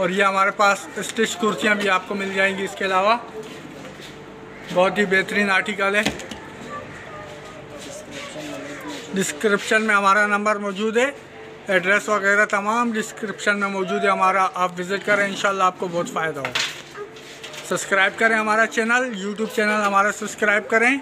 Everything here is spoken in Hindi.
और ये हमारे पास स्टिच कुर्सियाँ भी आपको मिल जाएँगी इसके अलावा। बहुत ही बेहतरीन आर्टिकल है। डिस्क्रिप्शन में हमारा नंबर मौजूद है। एड्रेस वगैरह तमाम डिस्क्रिप्शन में मौजूद है। हमारा आप विज़िट करें, इंशाल्लाह आपको बहुत फ़ायदा होगा। सब्सक्राइब करें हमारा चैनल, यूट्यूब चैनल हमारा सब्सक्राइब करें।